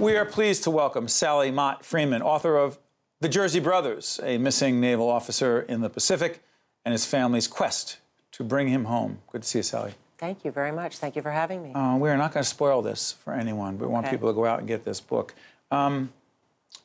We are pleased to welcome Sally Mott Freeman, author of The Jersey Brothers, a missing naval officer in the Pacific and his family's quest to bring him home. Good to see you, Sally. Thank you very much. Thank you for having me. Uh, we are not going to spoil this for anyone. We want people to go out and get this book. Um,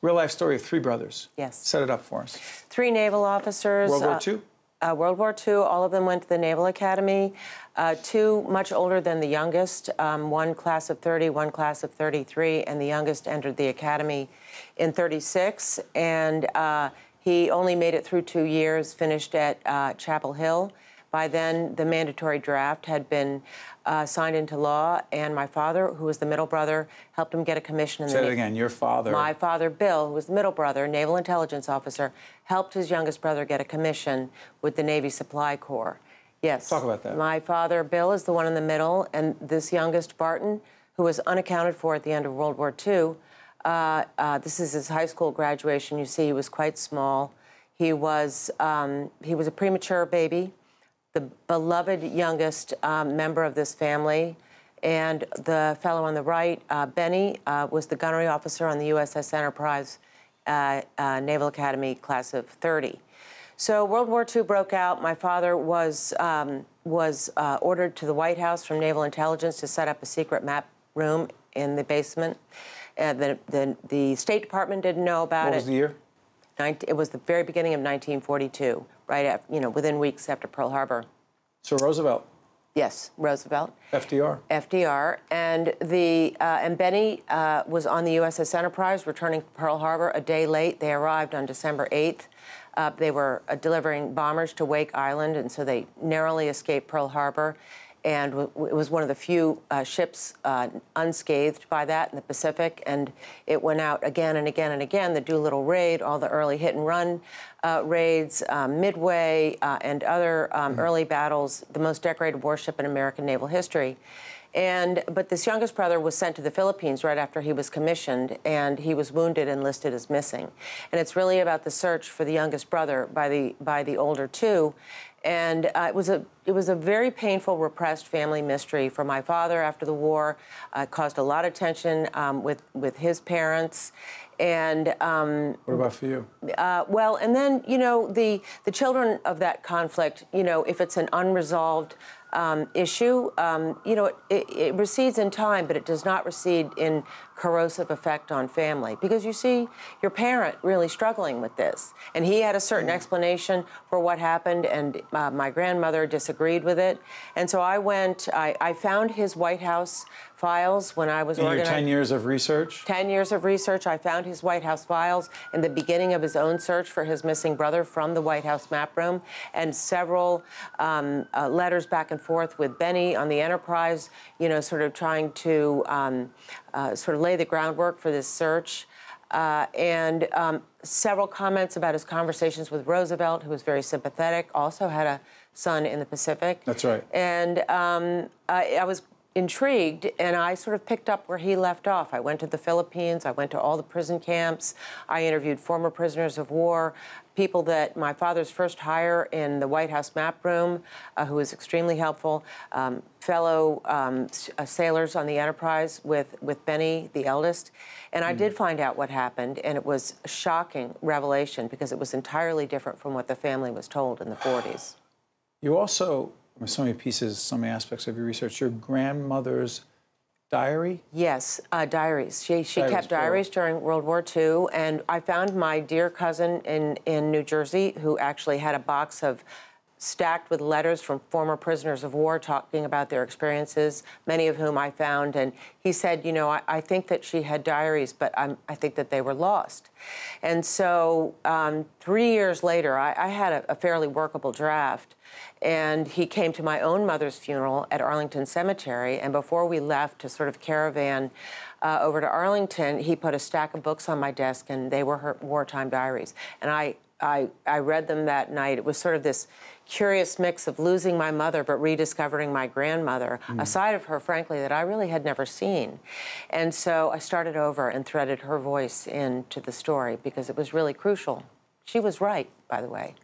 real life story of three brothers. Yes. Set it up for us. Three naval officers. World War uh, II? Uh, World War II. All of them went to the Naval Academy. Uh, two much older than the youngest. Um, one class of 30, one class of 33, and the youngest entered the academy in 36. And uh, he only made it through two years. Finished at uh, Chapel Hill. By then, the mandatory draft had been uh, signed into law, and my father, who was the middle brother, helped him get a commission in Say the it again. Your father. My father, Bill, who was the middle brother, naval intelligence officer, helped his youngest brother get a commission with the Navy Supply Corps. Yes. Talk about that. My father, Bill, is the one in the middle, and this youngest, Barton, who was unaccounted for at the end of World War II. Uh, uh, this is his high school graduation. You see, he was quite small. He was um, he was a premature baby, the beloved youngest um, member of this family. And the fellow on the right, uh, Benny, uh, was the gunnery officer on the USS Enterprise uh, uh, Naval Academy class of 30. So World War II broke out. My father was um, was uh, ordered to the White House from Naval Intelligence to set up a secret map room in the basement. Uh, the, the the State Department didn't know about it. what it. was the year? Nin- It was the very beginning of 1942, right after, you know, within weeks after Pearl Harbor. So Roosevelt, Yes, Roosevelt. FDR. FDR, and the uh, and Benny uh, was on the USS Enterprise, returning from Pearl Harbor a day late. They arrived on December 8th. Uh, they were uh, delivering bombers to Wake Island, and so they narrowly escaped Pearl Harbor. And it was one of the few uh, ships uh, unscathed by that in the Pacific. And it went out again and again and again. The Doolittle raid, all the early hit and run uh, raids, um, Midway, uh, and other um, early battles. The most decorated warship in American naval history. And but this youngest brother was sent to the Philippines right after he was commissioned, and he was wounded and listed as missing. And it's really about the search for the youngest brother by the by the older two. And uh, it was a it was a very painful, repressed family mystery for my father after the war. Uh, it caused a lot of tension um, with with his parents, and um, What about for you? uh, well, and then you know the the children of that conflict. You know, if it's an unresolved um, issue, um, you know, it, it, it recedes in time, but it does not recede in corrosive effect on family because you see your parent really struggling with this, and he had a certain explanation for what happened, and uh, my grandmother disagreed with it, and so I went. I, I found his White House files when I was In your 10 years of research? 10 years of research, I found his White House files in the beginning of his own search for his missing brother from the White House map room, and several um, uh, letters back and forth with Benny on the Enterprise, you know, sort of trying to um, uh, sort of lay the groundwork for this search. Uh, and um, several comments about his conversations with Roosevelt, who was very sympathetic, also had a son in the Pacific. That's right. And um, I, I was intrigued, and I sort of picked up where he left off. I went to the Philippines, I went to all the prison camps, I interviewed former prisoners of war, people that my father's first hire in the White House map room, uh, who was extremely helpful, um, fellow um, uh, sailors on the Enterprise with, with Benny, the eldest. And I did find out what happened, and it was a shocking revelation because it was entirely different from what the family was told in the 40s. You also, so many pieces, so many aspects of your research, your grandmother's diary? Yes, uh, diaries. She, she Diaries, kept plural. diaries during World War II, and I found my dear cousin in, in New Jersey who actually had a box of stacked with letters from former prisoners of war talking about their experiences, many of whom I found. And he said, You know, I, I think that she had diaries, but I'm, I think that they were lost. And so um, three years later, I, I had a, a fairly workable draft. And he came to my own mother's funeral at Arlington Cemetery. And before we left to sort of caravan uh, over to Arlington, he put a stack of books on my desk, and they were her wartime diaries. And I, I, I read them that night. It was sort of this curious mix of losing my mother but rediscovering my grandmother, a mm. side of her, frankly, that I really had never seen. And so I started over and threaded her voice into the story because it was really crucial. She was right, by the way.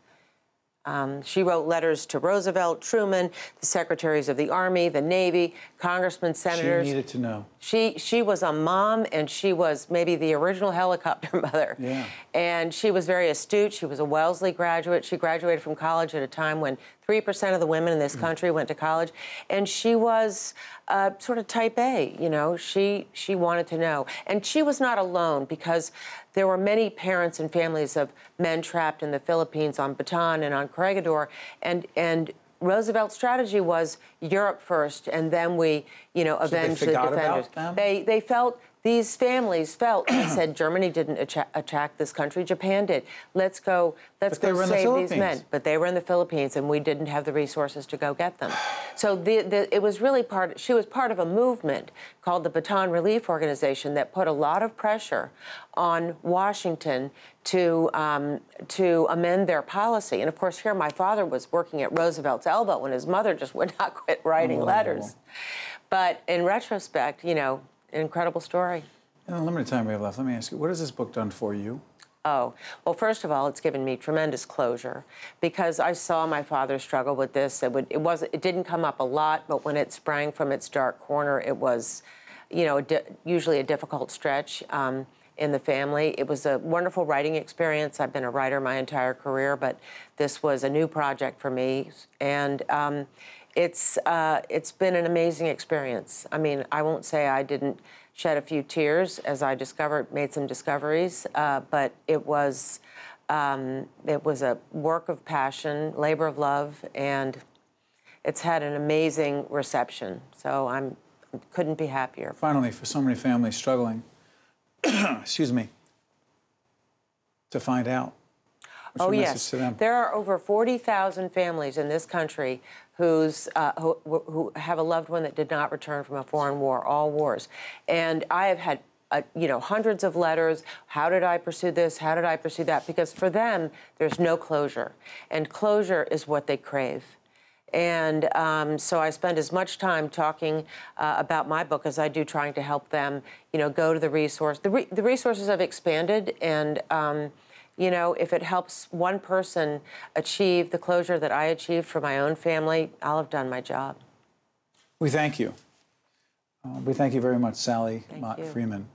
Um, she wrote letters to Roosevelt, Truman, the secretaries of the Army, the Navy, congressmen, senators. She needed to know. She she was a mom, and she was maybe the original helicopter mother. Yeah. And she was very astute. She was a Wellesley graduate. She graduated from college at a time when three percent of the women in this country went to college, and she was uh, sort of type A. You know, she she wanted to know, and she was not alone because there were many parents and families of men trapped in the Philippines on Bataan and on Corregidor, and and. Roosevelt's strategy was Europe first, and then we, you know, avenge the forgot about defenders. They they felt these families felt and said Germany didn't atta- attack this country, Japan did. Let's go. Let's But they go in the save these men. But they were in the Philippines, and we didn't have the resources to go get them. So the, the, it was really part. She was part of a movement called the Bataan Relief Organization that put a lot of pressure on Washington to um, to amend their policy. And of course, here my father was working at Roosevelt's elbow, and his mother just would not quit writing letters. But in retrospect, you know, incredible story. In the limited time we have left, let me ask you, what has this book done for you? Oh, well, first of all, it's given me tremendous closure because I saw my father struggle with this. It, would, it, was, it didn't come up a lot, but when it sprang from its dark corner, it was, you know, di- usually a difficult stretch um, in the family. It was a wonderful writing experience. I've been a writer my entire career, but this was a new project for me. And um, it's, uh, it's been an amazing experience. I mean, I won't say I didn't shed a few tears as I discovered, made some discoveries, uh, but it was, um, it was a work of passion, labor of love, and it's had an amazing reception. So I'm couldn't be happier. Finally, for so many families struggling, excuse me, to find out. What's oh yes, there are over forty thousand families in this country who's uh, who, who have a loved one that did not return from a foreign war, all wars, and I have had. Uh, you know, hundreds of letters. How did I pursue this? How did I pursue that? Because for them, there's no closure, and closure is what they crave. And um, so I spend as much time talking uh, about my book as I do trying to help them, you know, go to the resource. The, re- the resources have expanded, and um, you know, if it helps one person achieve the closure that I achieved for my own family, I'll have done my job. We thank you. Uh, we thank you very much, Sally Thank Mott you. Freeman.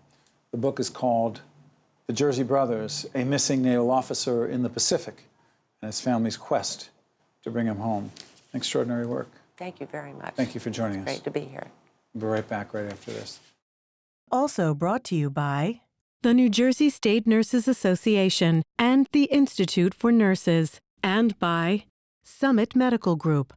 The book is called The Jersey Brothers A Missing Naval Officer in the Pacific and His Family's Quest to Bring Him Home. Extraordinary work. Thank you very much. Thank you for joining us. Great to be here. We'll be right back right after this. Also brought to you by the New Jersey State Nurses Association and the Institute for Nurses, and by Summit Medical Group,